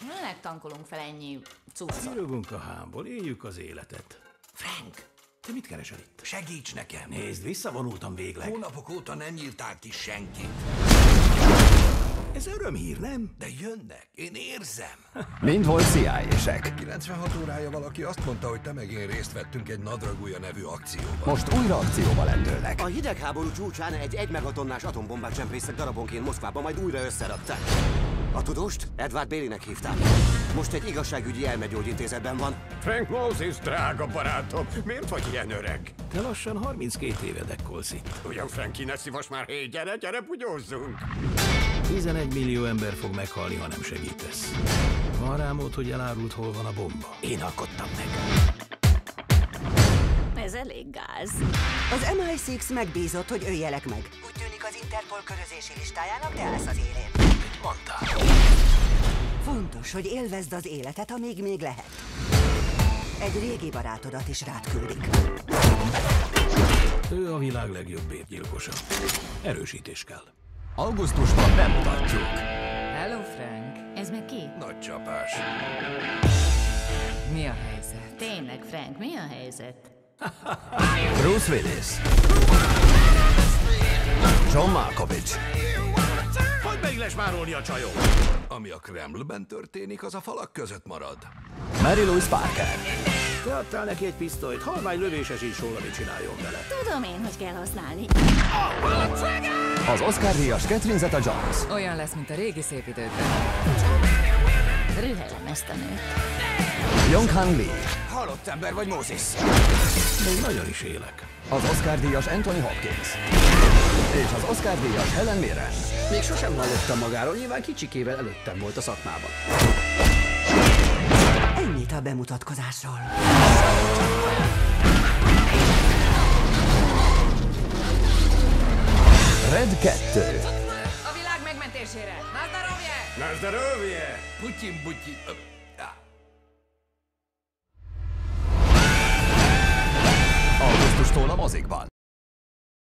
Minek tankolunk fel ennyi cuccot? Kirogunk a hámból, éljük az életet. Frank, Te mit keresel itt? segíts nekem! Nézd, visszavonultam végleg. Hónapok óta nem nyírták ki senkit. Ez örömhír, nem? De jönnek, én érzem. Mind volt CIA-sek. 96 órája valaki azt mondta, hogy te meg én részt vettünk egy Nadragúja nevű akcióban. Most újra akcióba lendülnek. A hidegháború csúcsán egy egy megatonnás atombombát csempészek darabonként Moszkvába, majd újra összerakták. A tudóst Edward Baileynek hívták. Most egy igazságügyi elmegyógyintézetben van. Frank Moses, drága barátom, miért vagy ilyen öreg? Te lassan 32 éve dekkolsz itt. Ugyan Frankie ne szívas már, hé, gyere, gyere, bugyózzunk! 11 millió ember fog meghalni, ha nem segítesz. Van rám mód, hogy elárult, hol van a bomba. Én alkottam meg. Ez elég gáz. Az MI6 megbízott, hogy öljelek meg. Úgy tűnik az Interpol körözési listájának te állsz az élén. Fontos, hogy élvezd az életet, amíg még lehet. Egy régi barátodat is rád küldik. Ő a világ legjobb bérgyilkosa. Erősítés kell. Augusztusban bemutatjuk. Hello, Frank. Ez meg ki? Nagy csapás. Mi a helyzet? Tényleg, Frank, mi a helyzet? Bruce Willis. John Malkovich. Lesz márolni a csajok? Ami a Kremlben történik, az a falak között marad. Mary Louise Parker. Te adtál neki egy pisztolyt, halvány lövése sincs róla, mit csináljon vele. Tudom én, hogy kell használni. Az Oscar díjas Catherine Zeta-Jones. Olyan lesz, mint a régi szép időkben. Rühelem ezt a nőt. Young Han Lee. Maradt ember vagy Mózis? Még nagyon is élek. Az Oscar díjas Anthony Hopkins. És az Oscar díjas Helen Mirren. Még sosem hallottam magáról, nyilván kicsikével előttem volt a szakmában. Ennyit a bemutatkozásról. Red 2. A világ megmentésére! Nazdarovje! Nazdarovje! Putyin, butyin. mozikban.